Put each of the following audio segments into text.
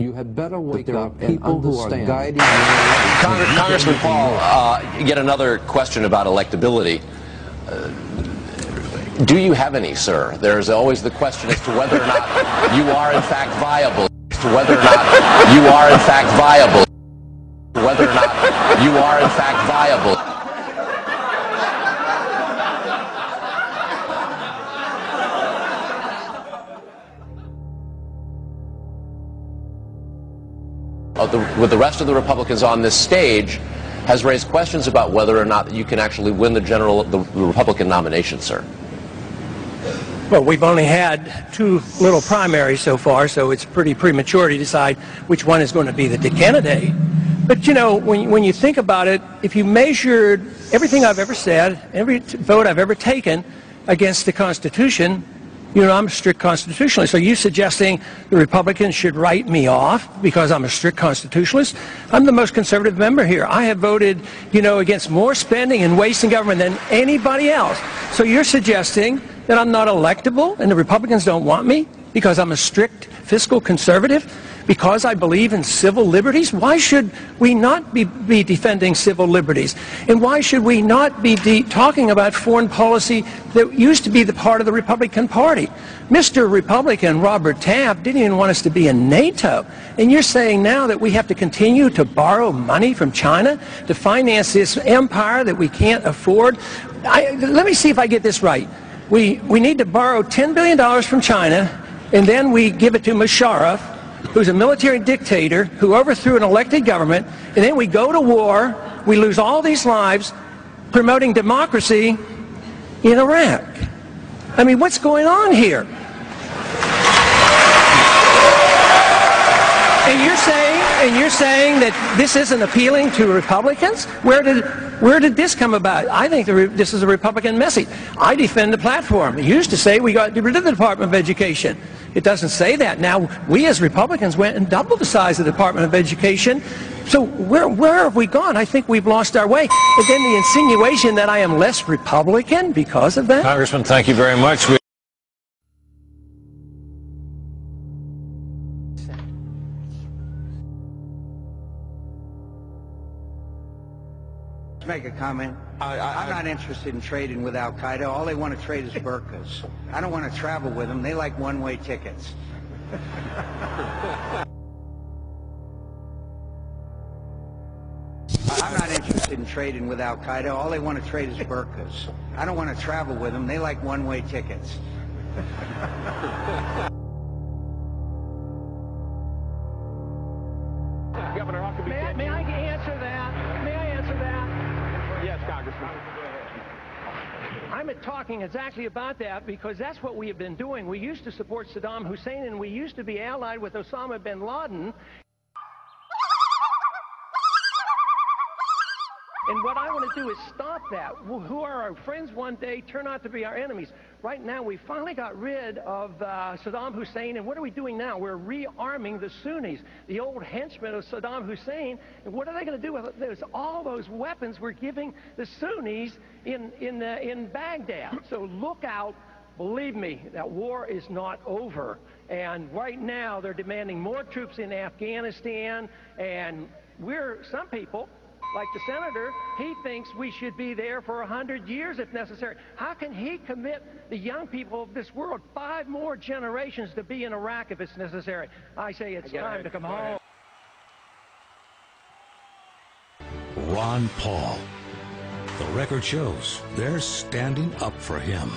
You had better wake there are up and people who are understand. guiding Congress, Congressman Paul, uh, yet another question about electability. Uh, do you have any, sir? There's always the question as to whether or not you are in fact viable. As to whether or not you are in fact viable. Whether or not you are in fact viable. The, with the rest of the Republicans on this stage has raised questions about whether or not you can actually win the general the Republican nomination, sir. Well, we've only had two little primaries so far, so it's pretty premature to decide which one is going to be the candidate. But you know, when, when you think about it, if you measured everything I've ever said, every vote I've ever taken against the Constitution, you know, I'm a strict constitutionalist. Are you suggesting the Republicans should write me off because I'm a strict constitutionalist? I'm the most conservative member here. I have voted, you know, against more spending and wasting government than anybody else. So you're suggesting that I'm not electable and the Republicans don't want me because I'm a strict fiscal conservative? Because I believe in civil liberties? Why should we not be, be defending civil liberties? And why should we not be talking about foreign policy that used to be the part of the Republican Party? Mr. Republican Robert Taft didn't even want us to be in NATO. And you're saying now that we have to continue to borrow money from China to finance this empire that we can't afford? I, let me see if I get this right. We, we need to borrow $10 billion from China, and then we give it to Musharraf, who's a military dictator who overthrew an elected government, and then we go to war, we lose all these lives promoting democracy in Iraq. I mean, what's going on here? And you're saying, and you're saying that this isn't appealing to Republicans? Where did, where did this come about? I think this is a Republican message. I defend the platform. It used to say we got rid of the Department of Education. It doesn't say that. Now, we as Republicans went and doubled the size of the Department of Education. So where, where have we gone? I think we've lost our way. And then the insinuation that I am less Republican because of that? Congressman, thank you very much. We make a comment? I, am not interested in trading with Al Qaeda. All they want to trade is burkas. I don't want to travel with them. They like one-way tickets. I'm not interested in trading with Al Qaeda. All they want to trade is burkas. I don't want to travel with them. They like one-way tickets. I'm talking exactly about that because that's what we have been doing. We used to support Saddam Hussein and we used to be allied with Osama bin Laden. And what I want to do is stop that. Who are our friends one day turn out to be our enemies. Right now, we finally got rid of uh, Saddam Hussein, and what are we doing now? We're rearming the Sunnis, the old henchmen of Saddam Hussein. And what are they going to do with it? all those weapons we're giving the Sunnis in, in, uh, in Baghdad. So look out. Believe me, that war is not over. And right now, they're demanding more troops in Afghanistan, and we're, some people, like the senator, he thinks we should be there for 100 years if necessary. How can he commit the young people of this world five more generations to be in Iraq if it's necessary? I say it's time to come home. Ron Paul. The record shows they're standing up for him.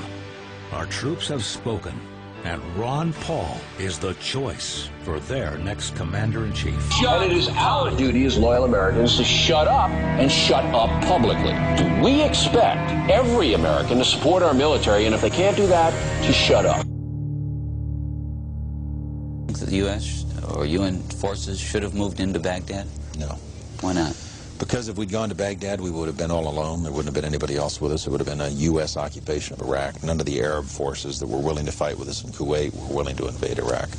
Our troops have spoken and Ron Paul is the choice for their next commander-in-chief. And it is our duty as loyal Americans to shut up and shut up publicly. Do we expect every American to support our military, and if they can't do that, to shut up? The U.S. or UN forces should have moved into Baghdad? No. Why not? Because if we'd gone to Baghdad, we would have been all alone. There wouldn't have been anybody else with us. It would have been a U.S. occupation of Iraq. None of the Arab forces that were willing to fight with us in Kuwait were willing to invade Iraq.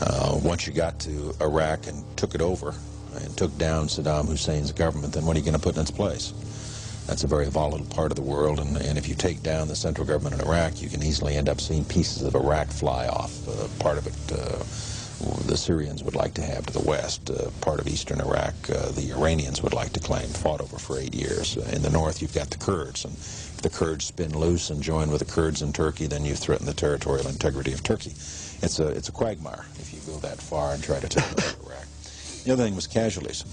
Uh, once you got to Iraq and took it over and took down Saddam Hussein's government, then what are you going to put in its place? That's a very volatile part of the world, and, and if you take down the central government in Iraq, you can easily end up seeing pieces of Iraq fly off. Uh, part of it uh, the Syrians would like to have to the west. Uh, part of eastern Iraq, uh, the Iranians would like to claim, fought over for eight years. Uh, in the north, you've got the Kurds, and if the Kurds spin loose and join with the Kurds in Turkey, then you threaten the territorial integrity of Turkey. It's a, it's a quagmire if you go that far and try to take over Iraq. The other thing was casualties.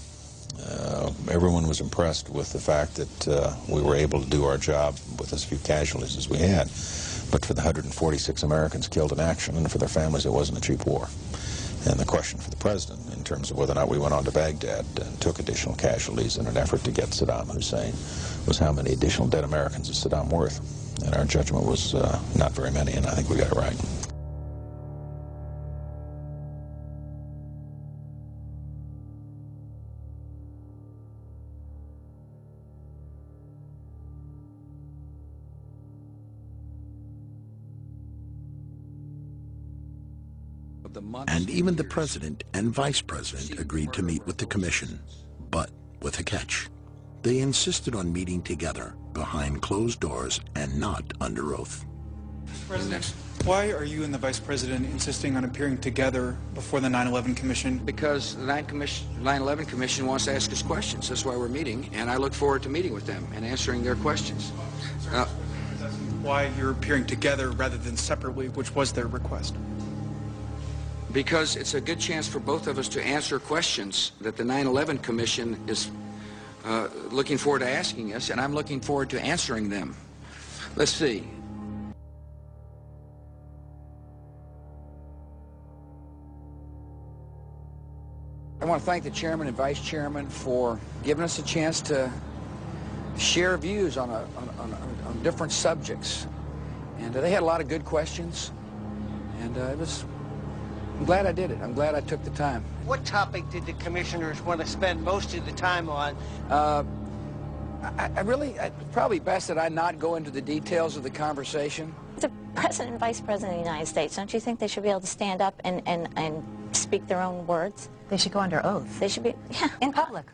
Uh, everyone was impressed with the fact that uh, we were able to do our job with as few casualties as we had. But for the 146 Americans killed in action and for their families, it wasn't a cheap war. And the question for the president, in terms of whether or not we went on to Baghdad and took additional casualties in an effort to get Saddam Hussein, was how many additional dead Americans is Saddam worth? And our judgment was uh, not very many, and I think we got it right. And even the president and vice president agreed to meet with the commission, but with a catch. They insisted on meeting together behind closed doors and not under oath. President, why are you and the vice president insisting on appearing together before the 9-11 Commission? Because the 9-11 Commission wants to ask us questions. That's why we're meeting, and I look forward to meeting with them and answering their questions. Uh, why you're appearing together rather than separately, which was their request? Because it's a good chance for both of us to answer questions that the 9-11 Commission is uh, looking forward to asking us, and I'm looking forward to answering them. Let's see. I want to thank the chairman and vice chairman for giving us a chance to share views on, a, on, on, on different subjects. And uh, they had a lot of good questions, and uh, it was I'm glad I did it. I'm glad I took the time. What topic did the commissioners want to spend most of the time on? Uh, I, I really, I, probably best that I not go into the details of the conversation. The president and vice president of the United States, don't you think they should be able to stand up and, and, and speak their own words? They should go under oath. They should be, yeah. In public.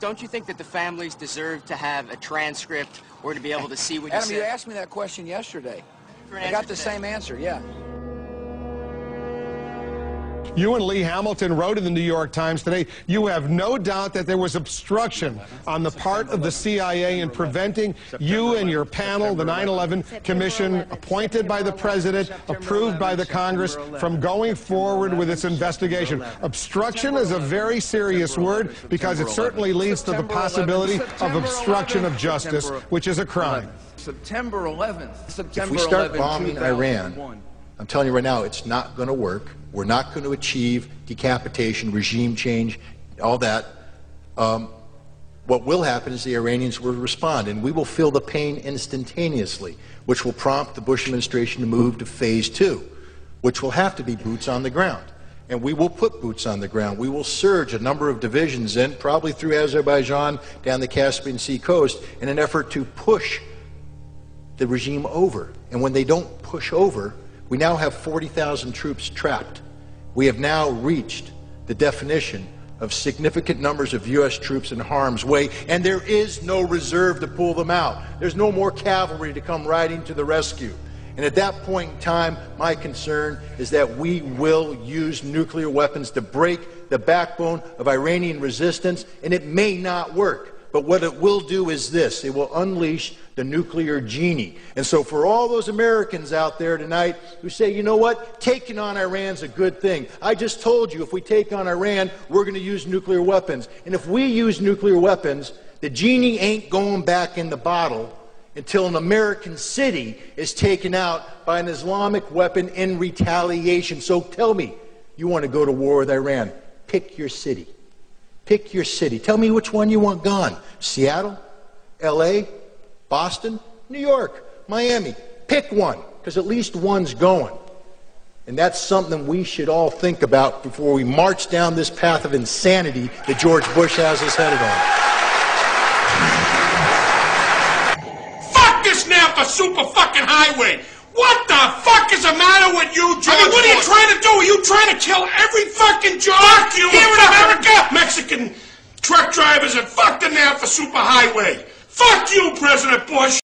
Don't you think that the families deserve to have a transcript or to be able to see what Adam, you said? Adam, you asked me that question yesterday. I got the same answer, yeah. You and Lee Hamilton wrote in the New York Times today, you have no doubt that there was obstruction on the part of the CIA in preventing you and your panel, the 9-11 Commission, appointed by the President, approved by the Congress, from going forward with its investigation. Obstruction is a very serious word because it certainly leads to the possibility of obstruction of justice, which is a crime. September 11th. September if we start bombing Iran, I'm telling you right now, it's not going to work. We're not going to achieve decapitation, regime change, all that. Um, what will happen is the Iranians will respond, and we will feel the pain instantaneously, which will prompt the Bush administration to move to phase two, which will have to be boots on the ground. And we will put boots on the ground. We will surge a number of divisions in, probably through Azerbaijan down the Caspian Sea coast, in an effort to push the regime over. And when they don't push over, we now have 40,000 troops trapped. We have now reached the definition of significant numbers of U.S. troops in harm's way, and there is no reserve to pull them out. There's no more cavalry to come riding to the rescue. And at that point in time, my concern is that we will use nuclear weapons to break the backbone of Iranian resistance, and it may not work. But what it will do is this it will unleash the nuclear genie. And so, for all those Americans out there tonight who say, you know what, taking on Iran's a good thing, I just told you if we take on Iran, we're going to use nuclear weapons. And if we use nuclear weapons, the genie ain't going back in the bottle until an American city is taken out by an Islamic weapon in retaliation. So tell me, you want to go to war with Iran? Pick your city. Pick your city. Tell me which one you want gone. Seattle, LA, Boston, New York, Miami. Pick one, because at least one's going. And that's something we should all think about before we march down this path of insanity that George Bush has us headed on. Fuck this NAFTA super fucking highway! What the fuck is the matter with you, George? I mean, what are you trying to do? Are you trying to kill every fucking job fuck you here in America? Mexican truck drivers and fuck the NAFTA superhighway. Fuck you, President Bush.